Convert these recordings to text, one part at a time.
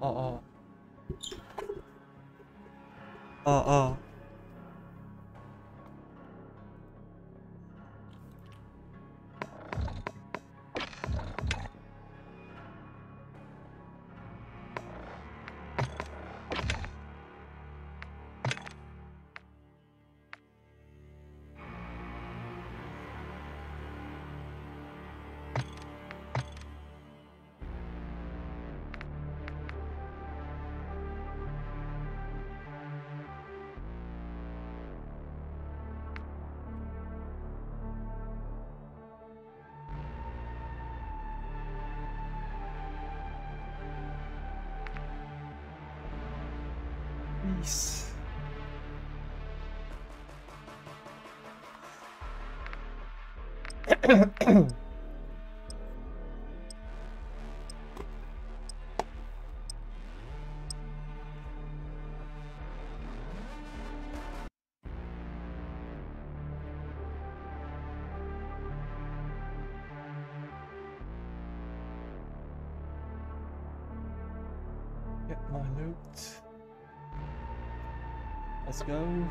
哦哦。哦哦。Get my loot. Let's go.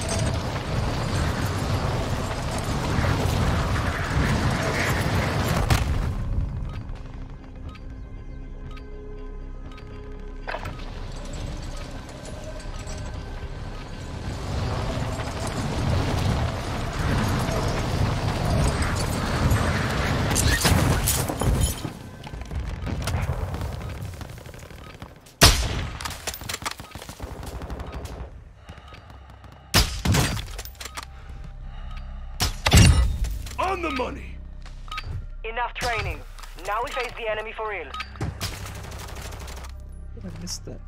the enemy for real. I missed that.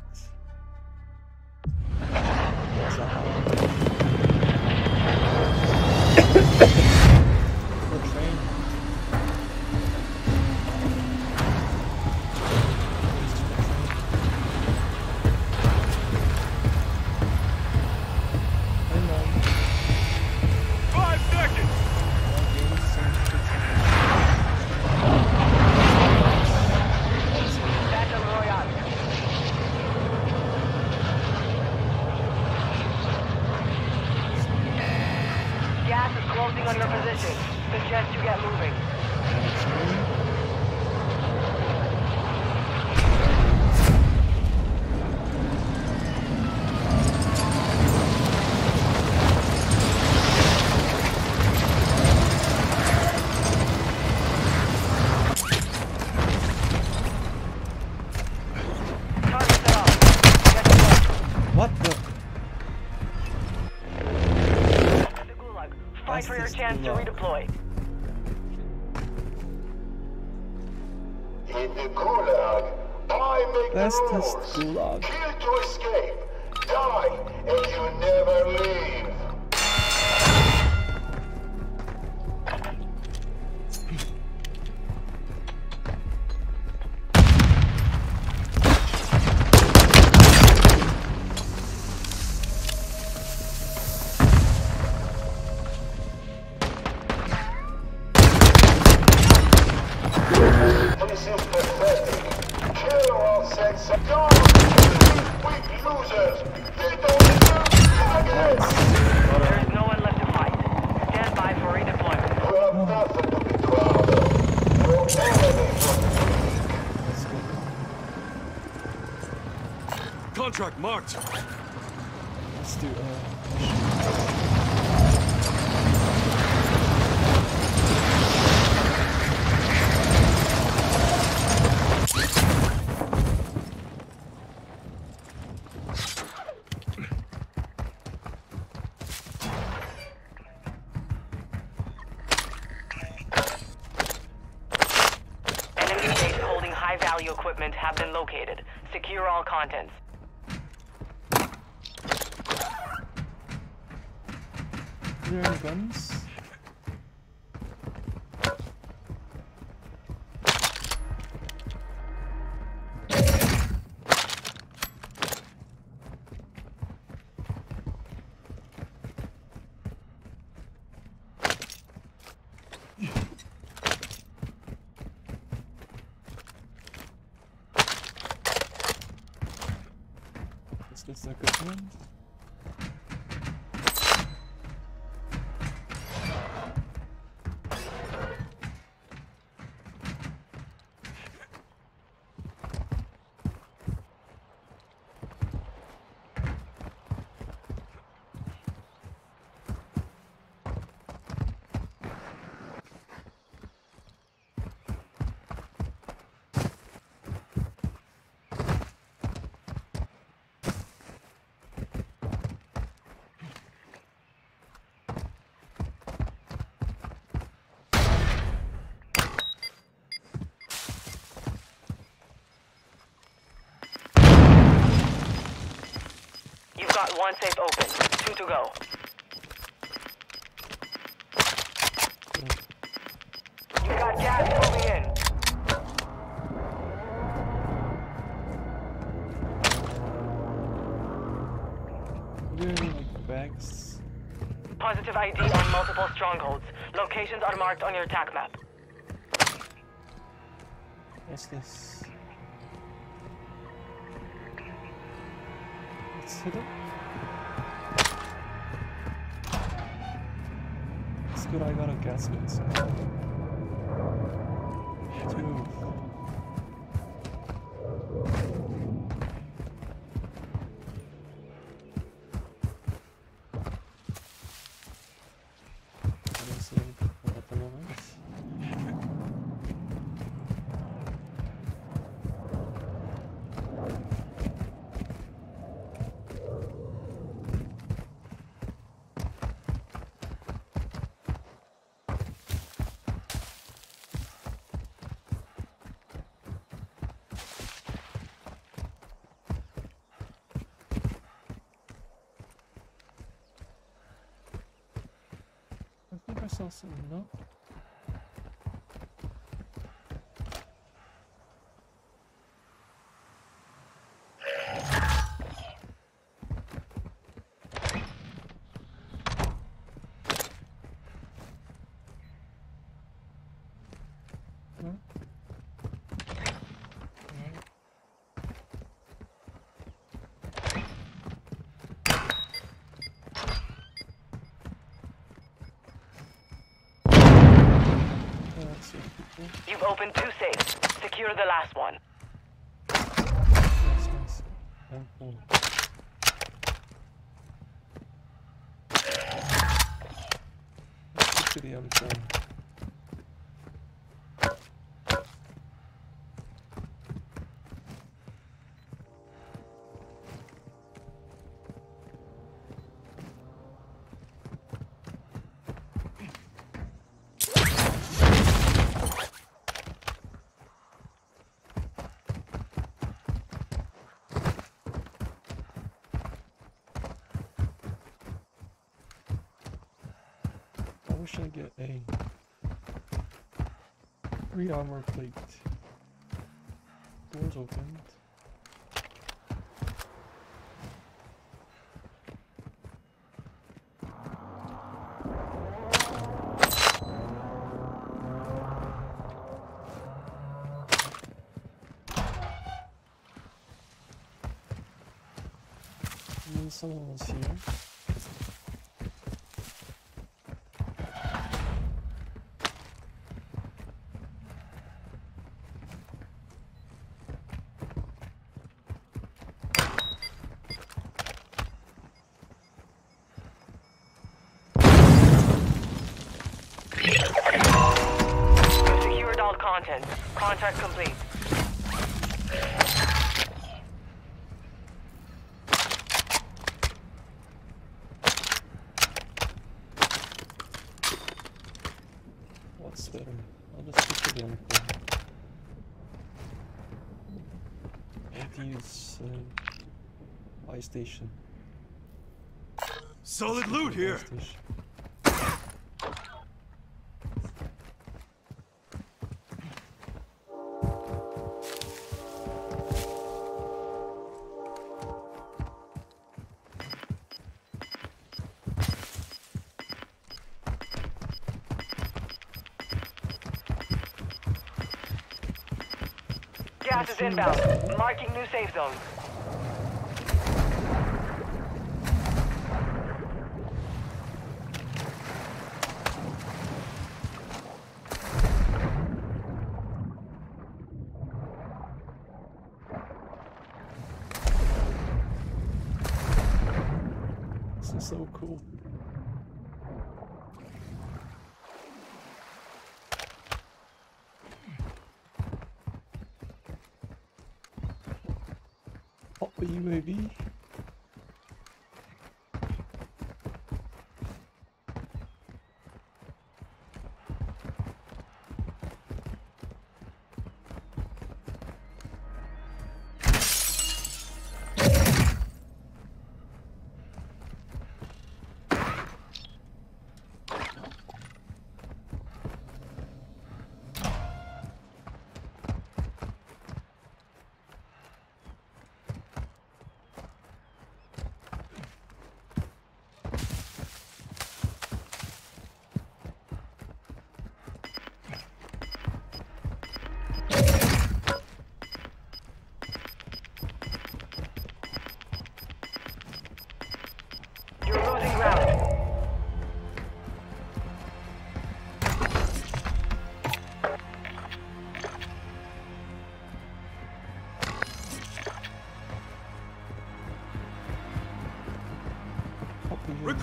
killed to escape. Die, and you never leave. Is this a got one safe open. Two to go. You've got gas moving in. Bags? Positive ID on multiple strongholds. Locations are marked on your attack map. What's this? Let's hit it. Got I think I saw something, no? No? Alright. You've opened two safes. Secure the last one. I get a free armor plate. Doors opened. Someone was here. You've secured all contents. Contract complete. What's better? I'll just stick to the M4. These uh, ice station. Solid loot here. station. Gas is inbound. Marking new safe zone.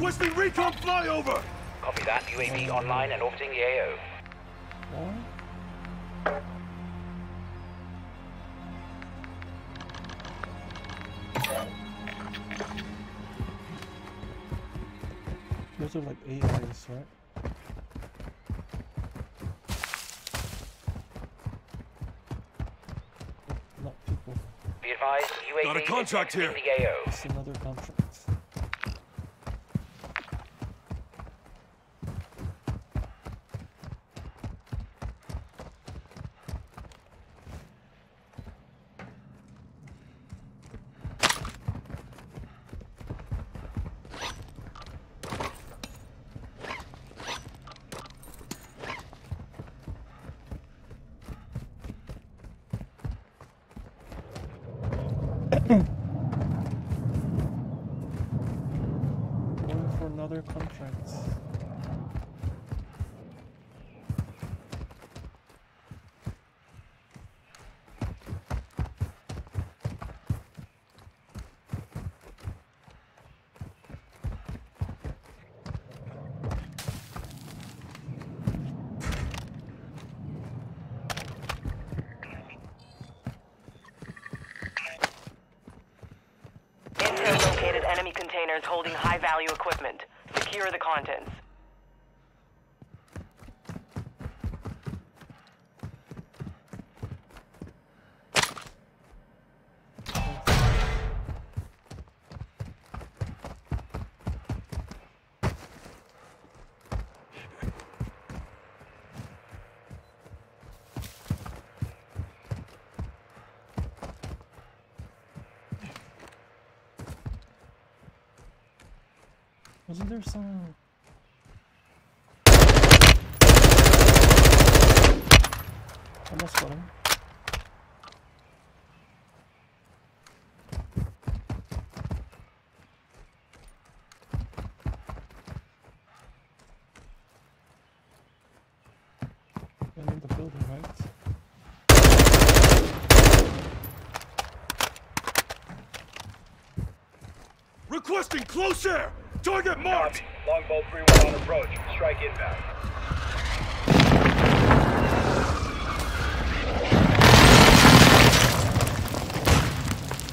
Requesting recon flyover. Copy that. UAV online and orbiting the AO. What? Those are like AIs, right? Not people. Be advised, UAV Got a contract here. the AO. It's another contract. Going for another contract. Intel located holding high-value equipment. Secure the contents. Wasn't there? Almost got him. And in the building, right? Requesting close air. Target marked. Longbow 3-1 on approach. Strike inbound.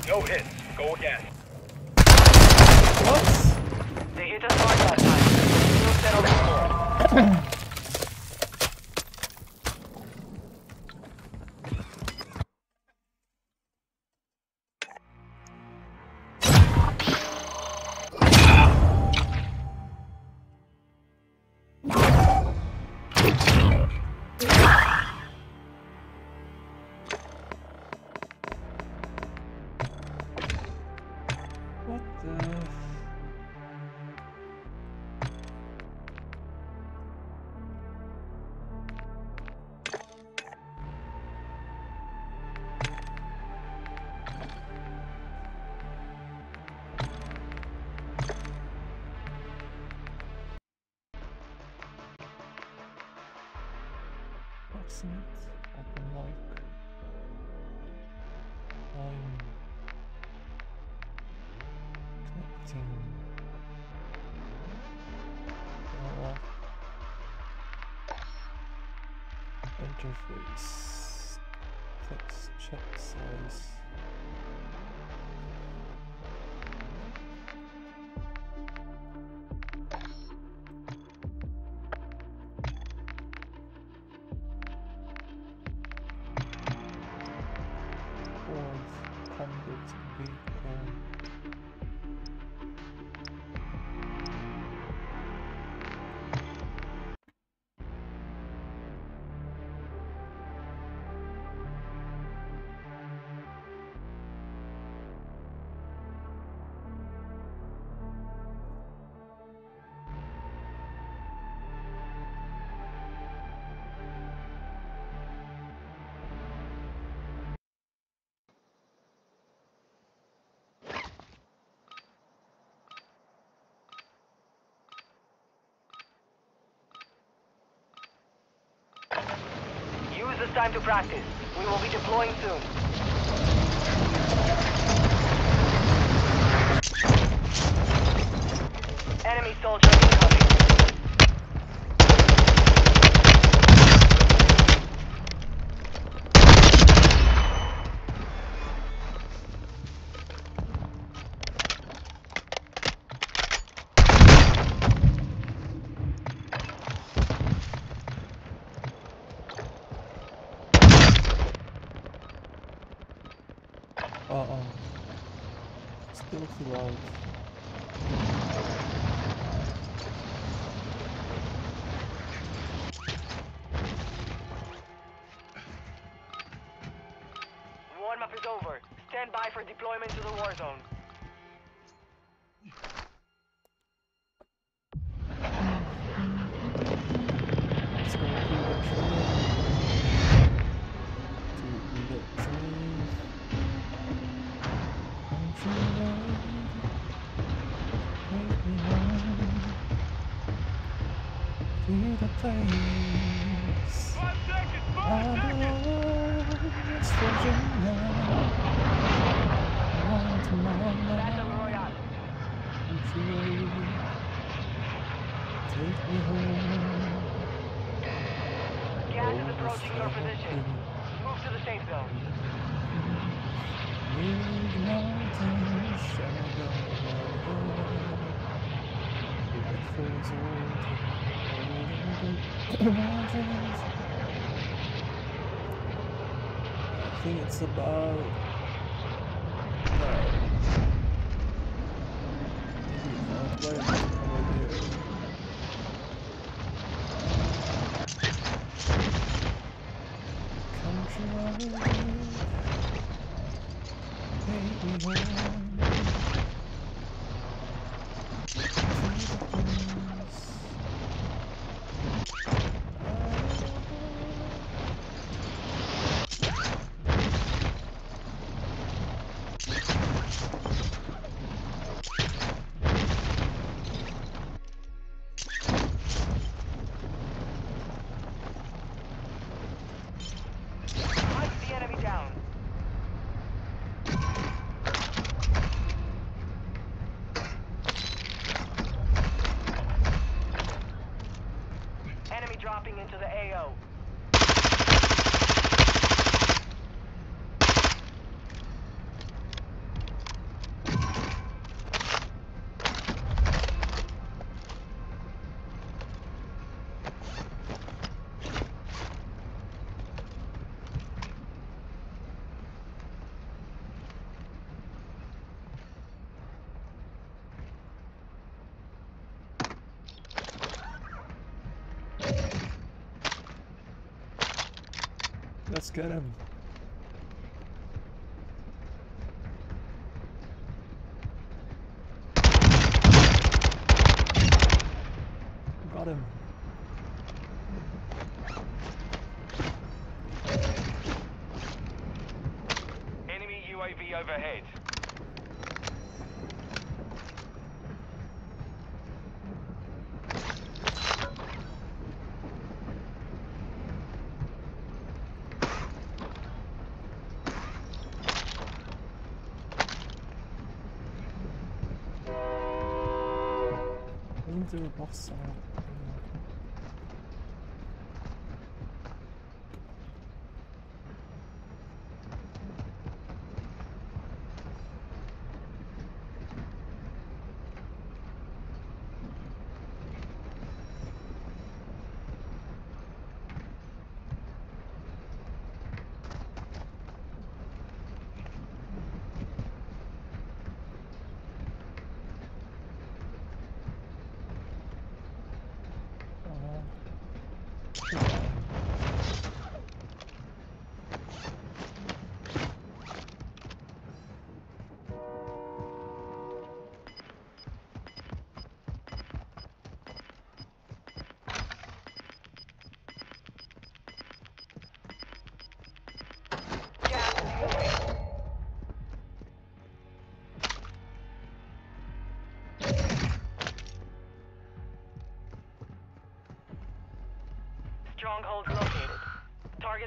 No hits. Go again. What? They hit us hard that time. We'll settle the score. interface, text, check size. time to practice. We will be deploying soon. Enemy soldier incoming. galaxy lights. Warm-up is over. Stand by for deployment to the war zone. I think it's about uh, no. Not. Get him. Into a boss side.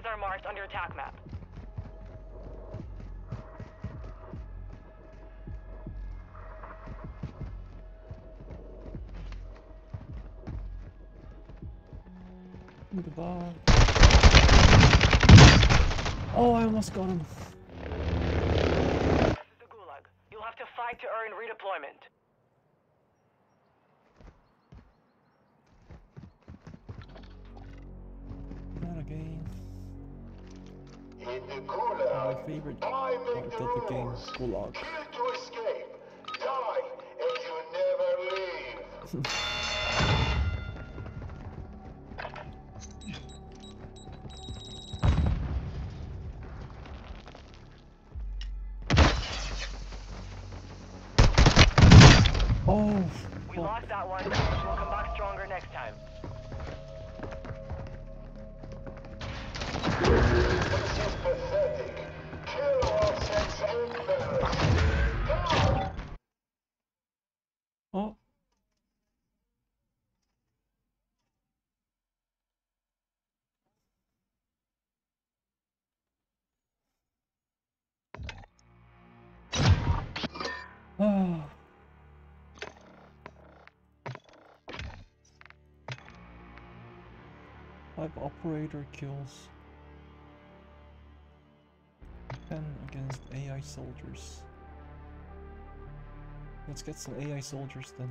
Targets are marked your attack map. Goodbye. Oh, I almost got him. Never leave. Oh, We lost that one. We'll come back stronger next time. Oh. Ah. Operator kills. Against AI soldiers. Let's get some AI soldiers then.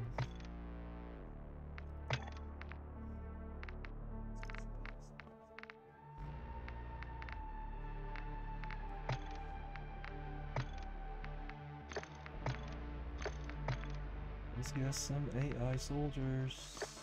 Let's get some AI soldiers.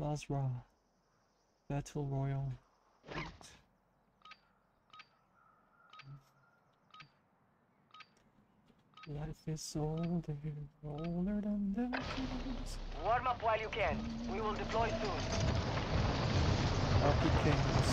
Al Mazrah Battle Royale. Life is older, older than the trees. Warm up while you can. We will deploy soon. Rocky King is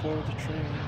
for the train.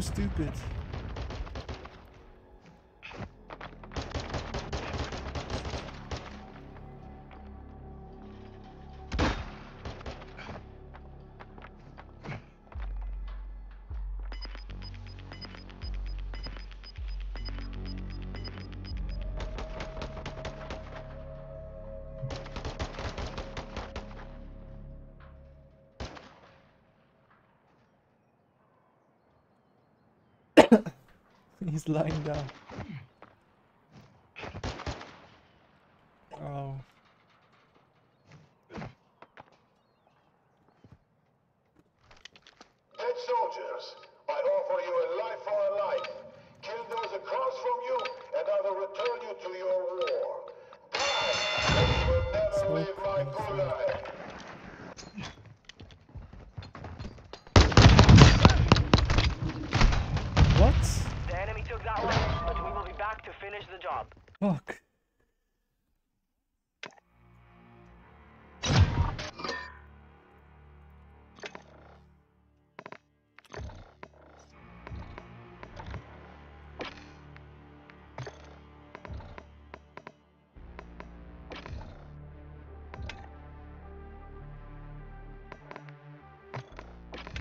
so stupid. just lying down. Oh. Dead soldiers, I offer you a life for a life. Kill those across from you, and I will return you to your war. Die! You will never so leave my gulag. What? Finish the job. Fuck.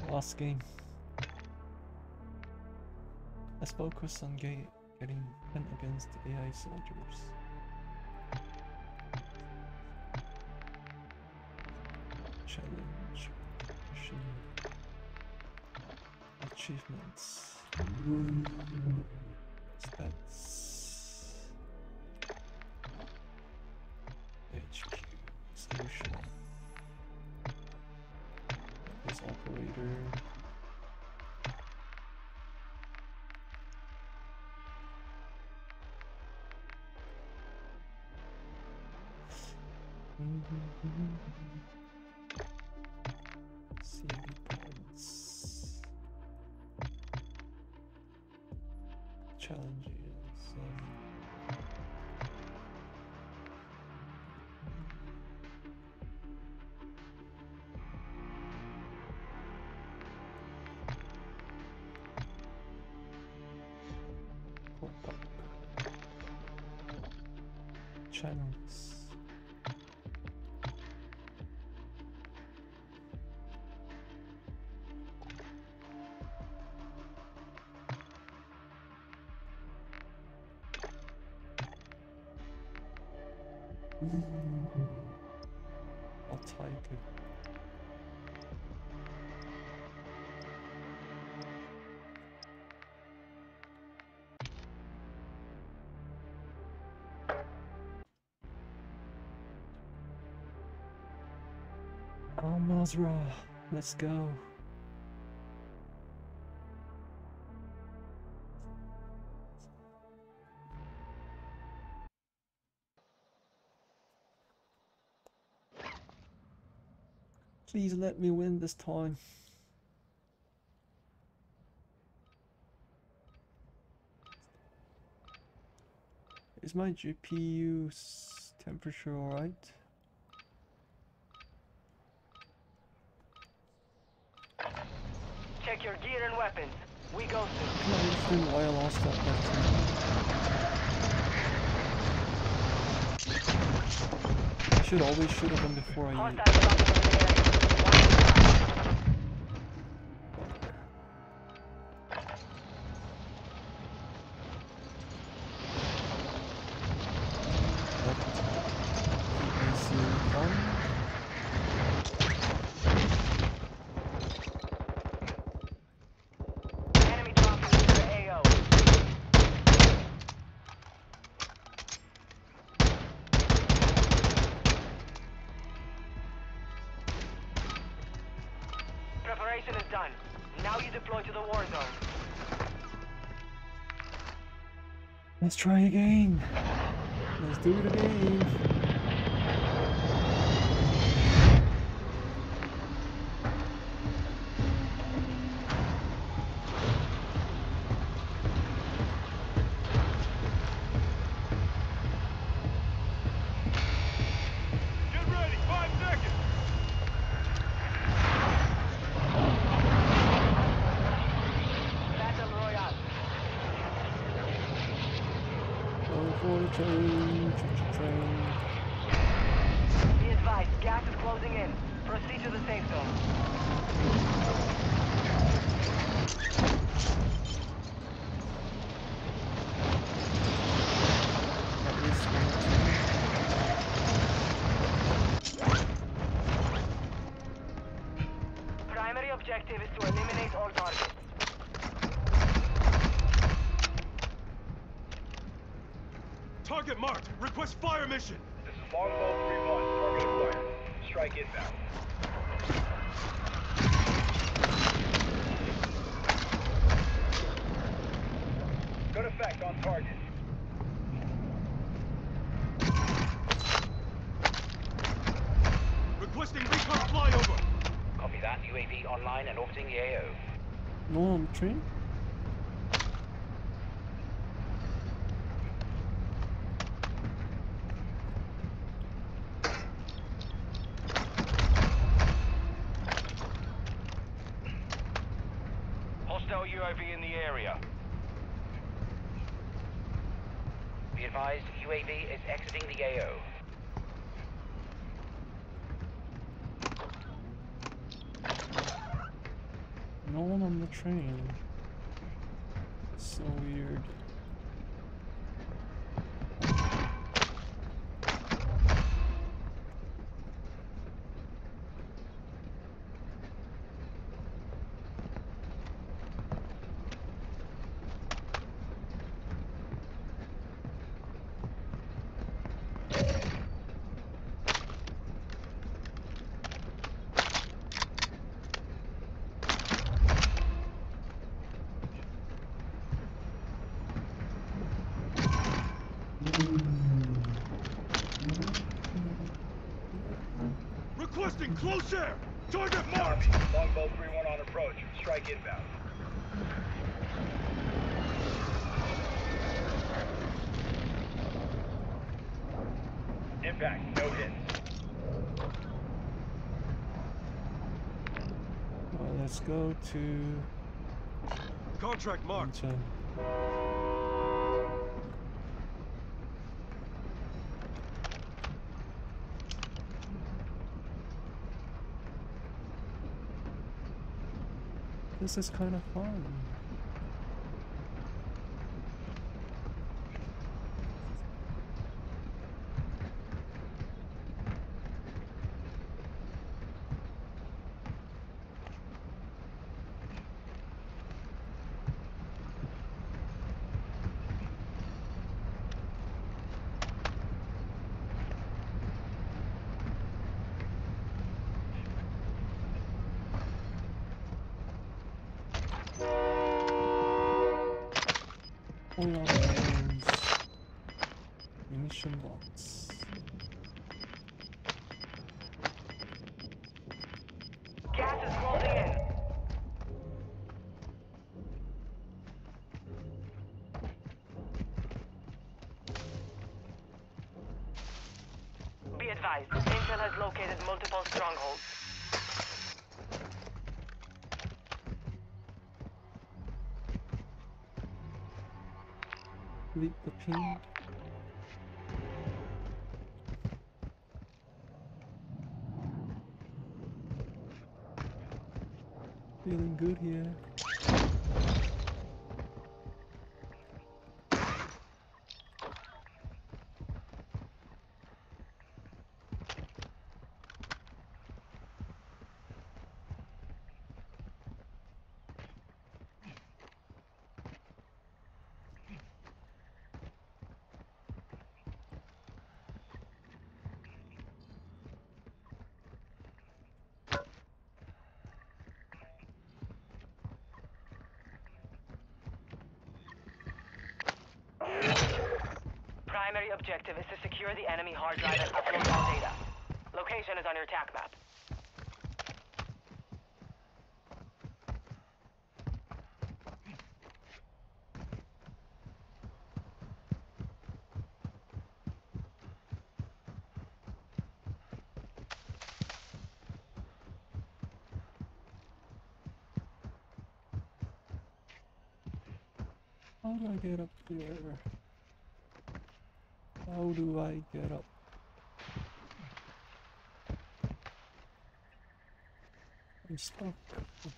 Last game. Let's focus on game getting bent against AI soldiers. Challenge. Mission. Achievements. Step. Channels. I'll type it. Al Mazrah, let's go. Please let me win this time. Is my GPU temperature alright? Your gear and weapons. We go soon. Can I understand why I lost that battle? I should always shoot at them before I eat. Try again. Let's do it again. Get ready. Five seconds. Battle Royale. Going for the train, train. Be advised, gas is closing in. Proceed to the safe zone. That is one Primary objective is to eliminate all targets. Target marked. Request mission. This is Longbow 3-1. Target acquired. Strike inbound. Good effect on target. Requesting recon flyover. Copy that. UAV online and orbiting the AO. No one on close air! Target Army, marked! longbow 3-1 on approach. Strike inbound. Impact, no hits. Well, let's go to Contract marked. Incheon. This is kind of fun. Good here. Primary objective is to secure the enemy hard drive and upload all data. Location is on your attack map. Thank you.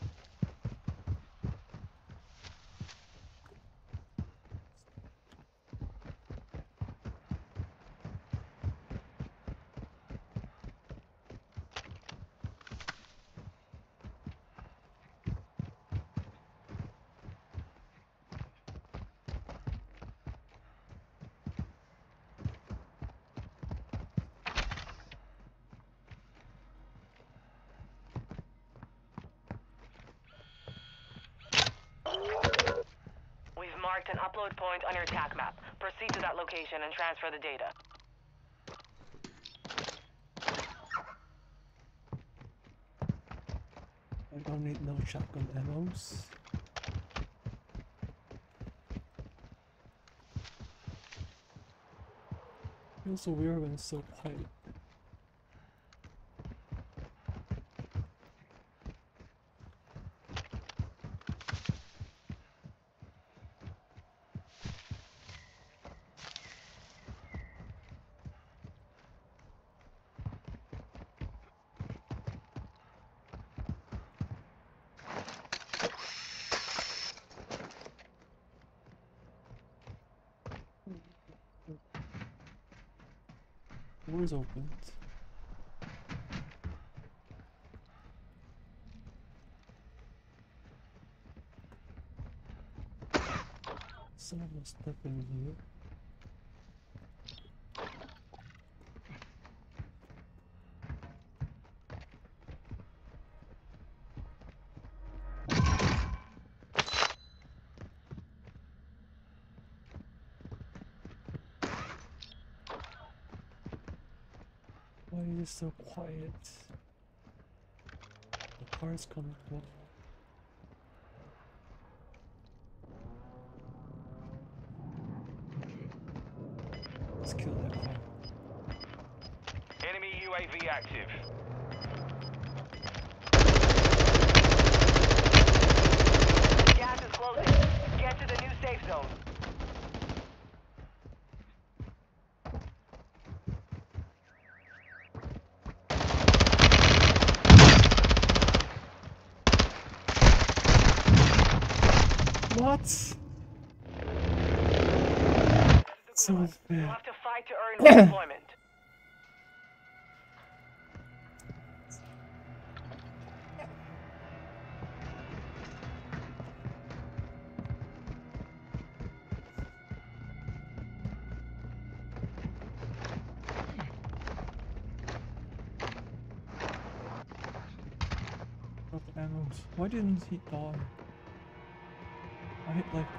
An upload point on your attack map. Proceed to that location and transfer the data. I don't need no shotgun ammos. Feels so weird when it's so quiet. Doors opened. Someone will step in here. so quiet. The car is coming. Why didn't he die? I hit like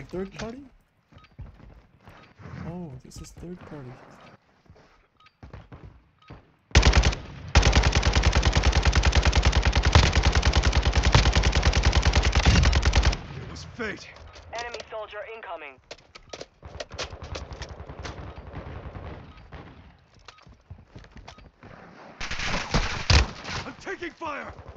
Like third party? Oh, this is third party. It was fate. Enemy soldier incoming. I'm taking fire!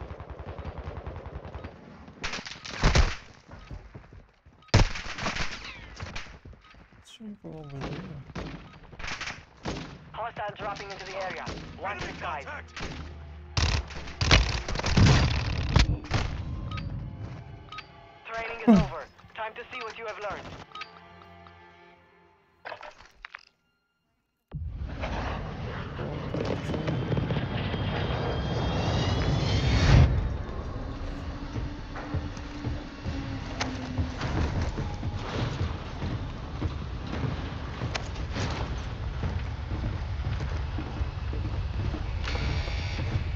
Go over there? Hostile dropping into the area. Watch the skies. Training is over. Time to see what you have learned. Go on the train.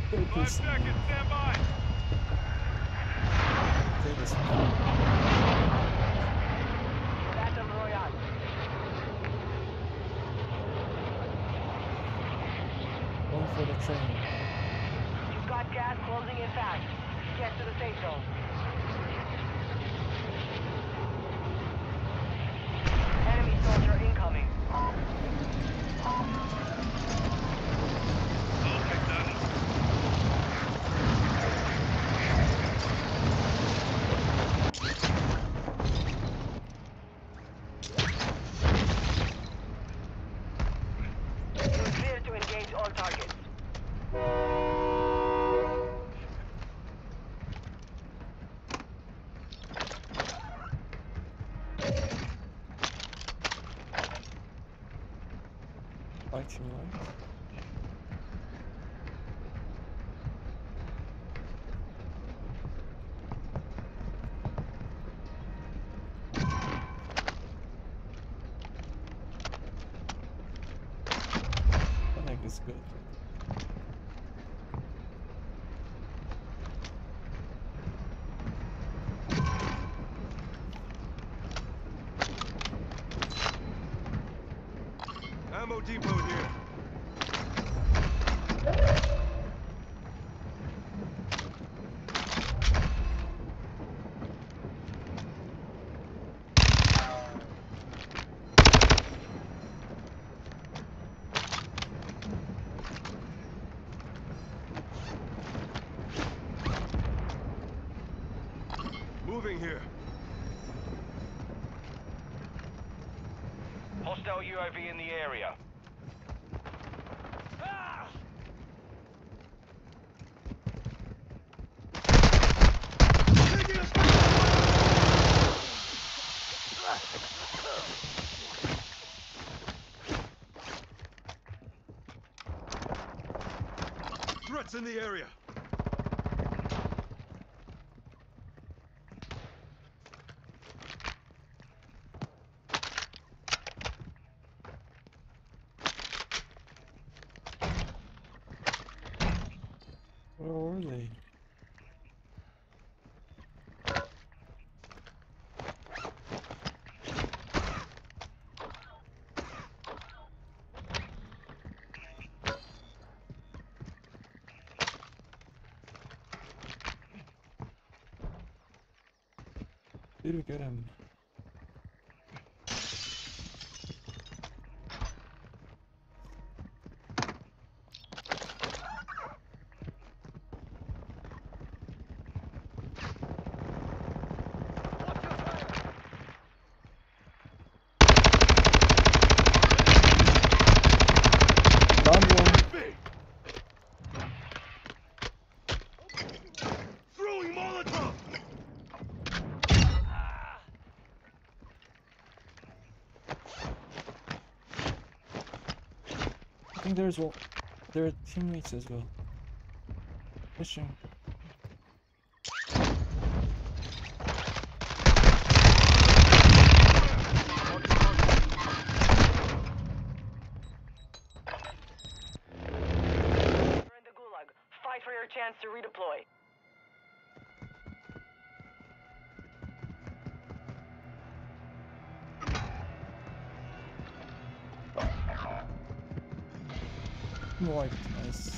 Take Five this. seconds, stand by! Take this. Battle Royale. One for the train. You've got gas closing in fast. Get to the safe zone. Enemy soldier incoming. You're clear to engage all targets. Fighting right. I think it's good. Ammo depot here. Moving here. UAV in the area. Threats in the area. Where were they? Did we get him? Down one. Me! Throwing Molotov! I think there's well, there are teammates as well. Fishing. Right, nice.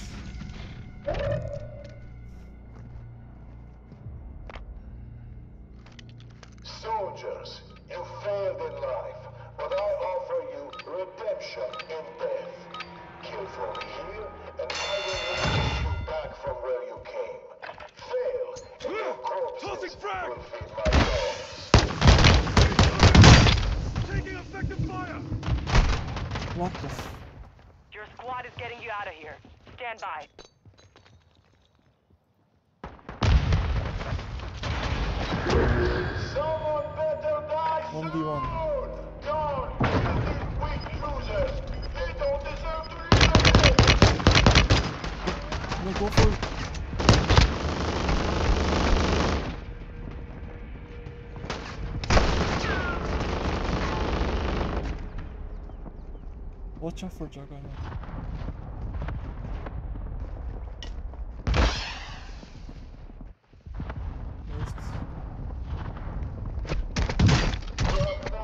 Watch out for Juggernaut.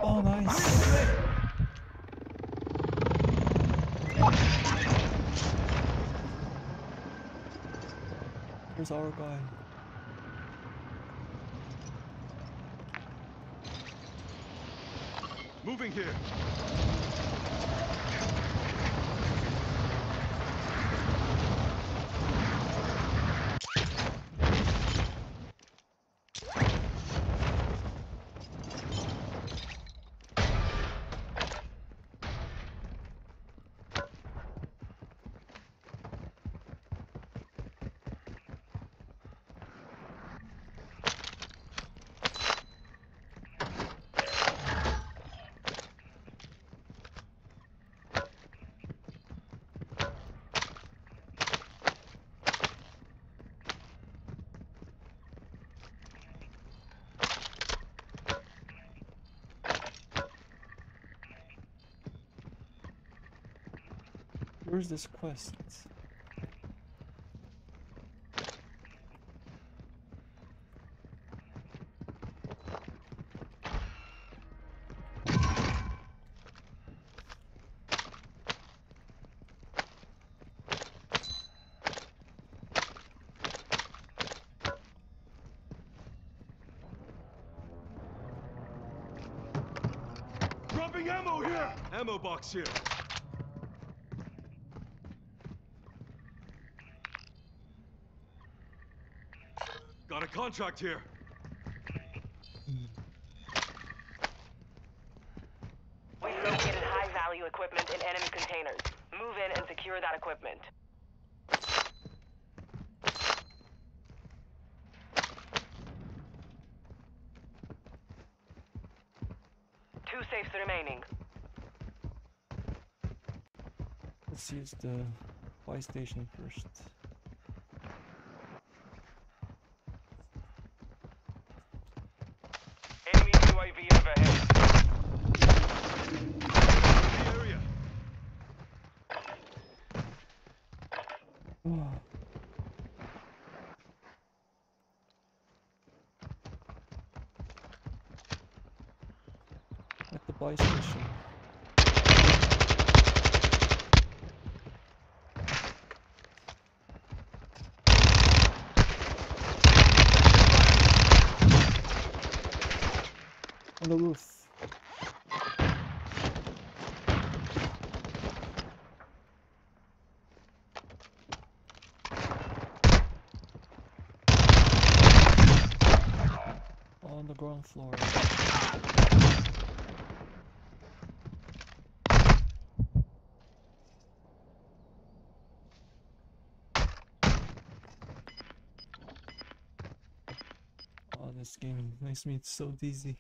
Oh, nice. Here's our guy. Where's this quest? Dropping ammo here! Ammo box here. Contract here. We've located high-value equipment in enemy containers. Move in and secure that equipment. Two safes remaining. Let's use the buy station first. Enemy UAV overhead. The area. Oh. Buy station. On the roof. On the ground floor. Oh, this game makes me so dizzy.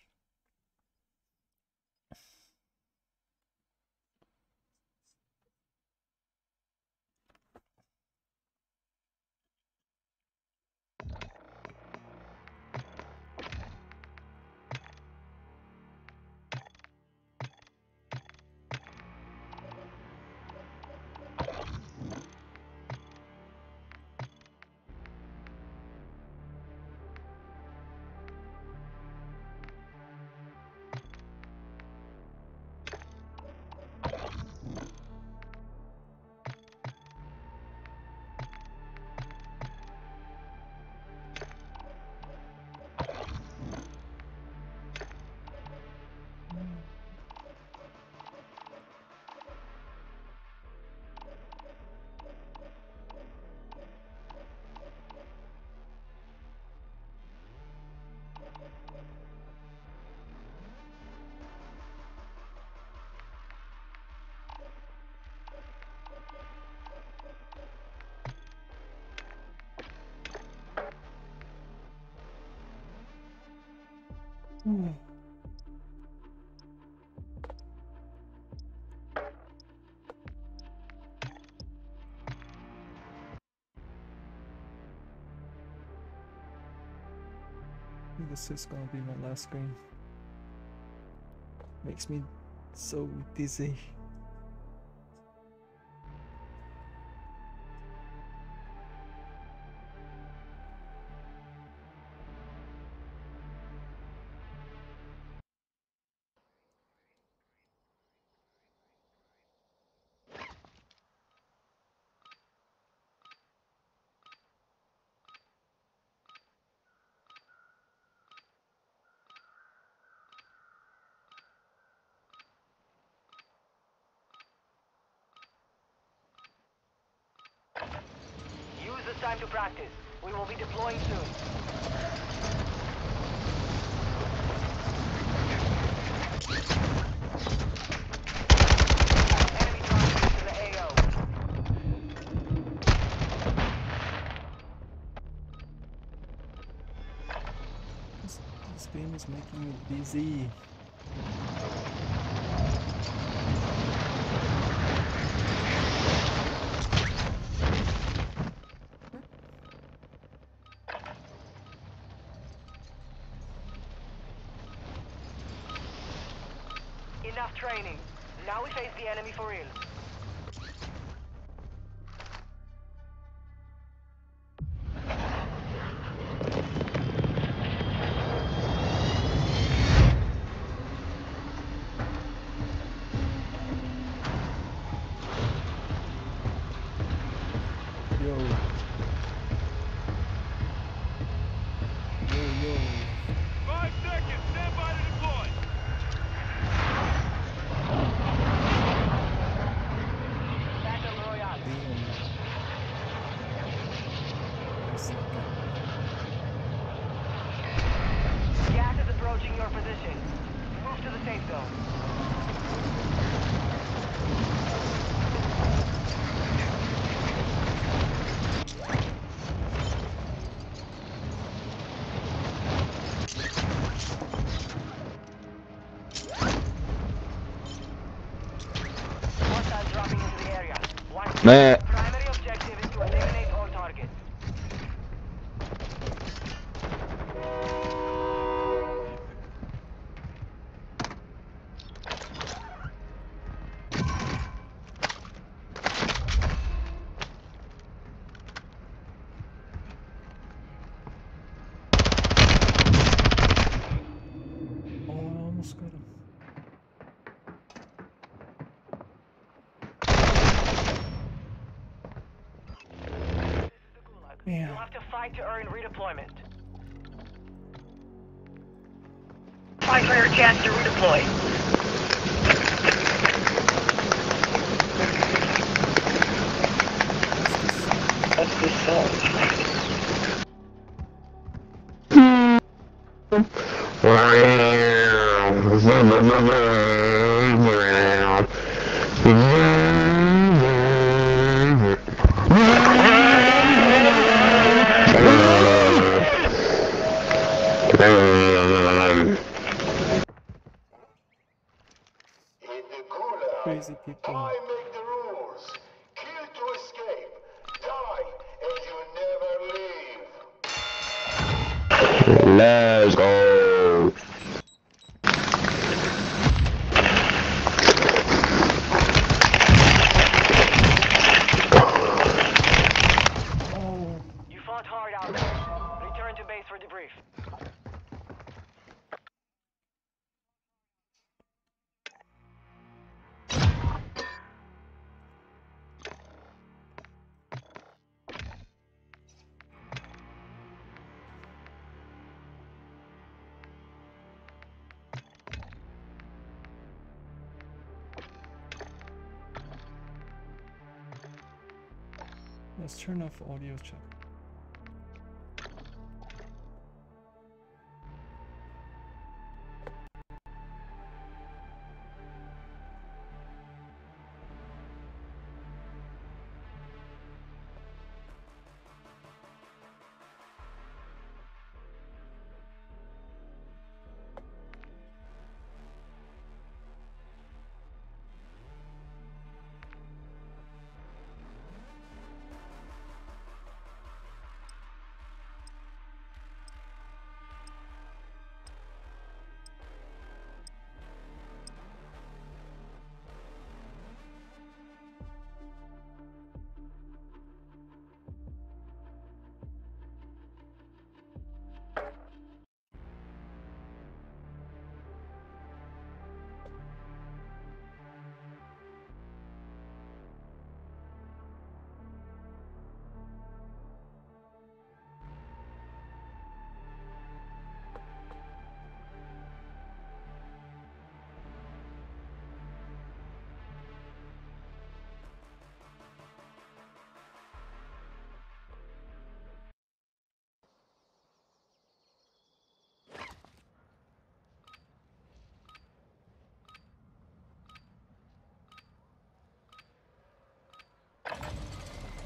This is gonna be my last screen. Makes me so dizzy. approaching your position. Move to the safe zone. Man. Let's turn off audio chat.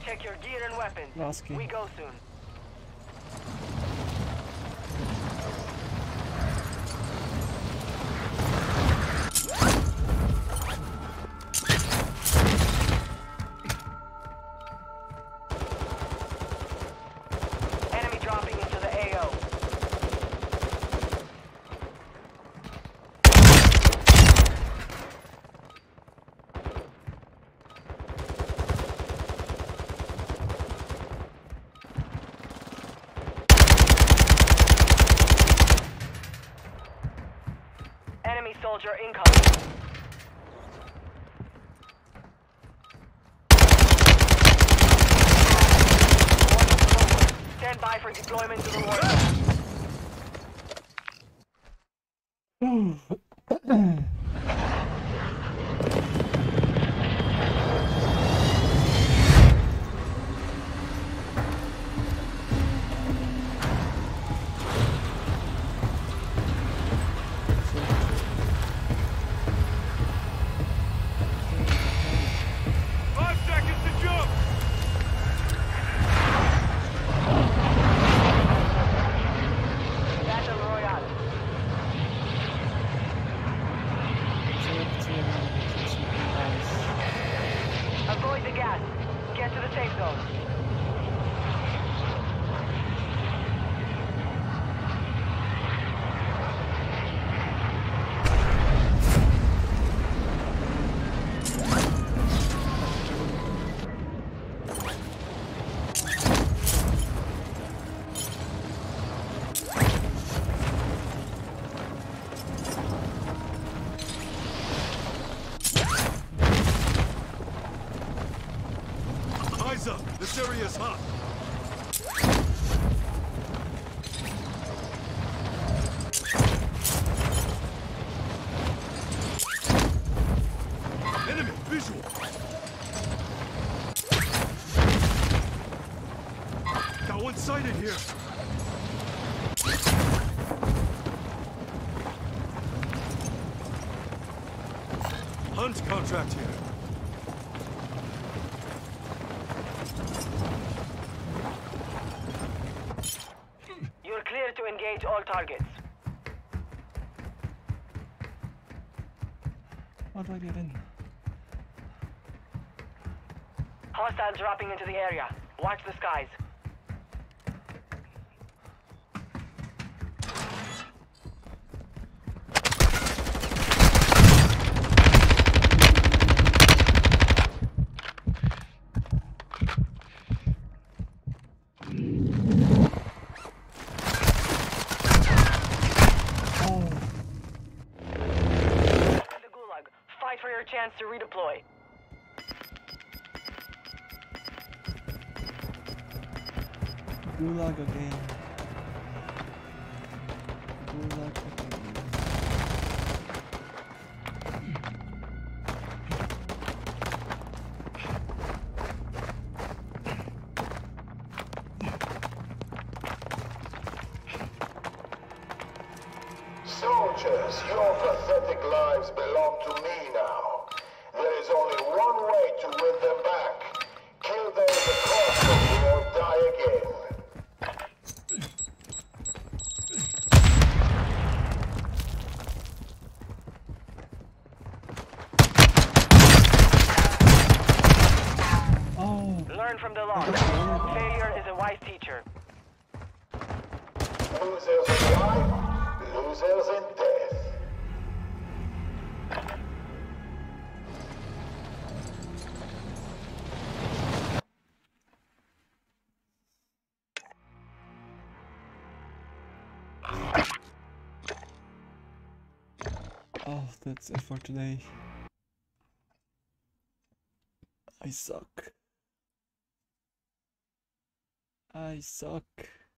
Check your gear and weapons. Lasky. We go soon. here. You're clear to engage all targets. How do I get in? Hostiles dropping into the area. Watch the skies. that's it for today. I suck. I suck.